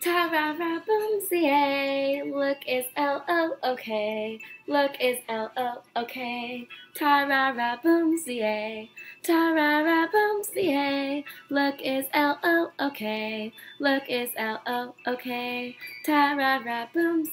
Tara, ra, boom Look is L-O okay. Look is L-O okay. Ta-ra-ra boom Ta-ra-ra boom Look is L-O okay. Look is L-O okay. Ta-ra-ra boom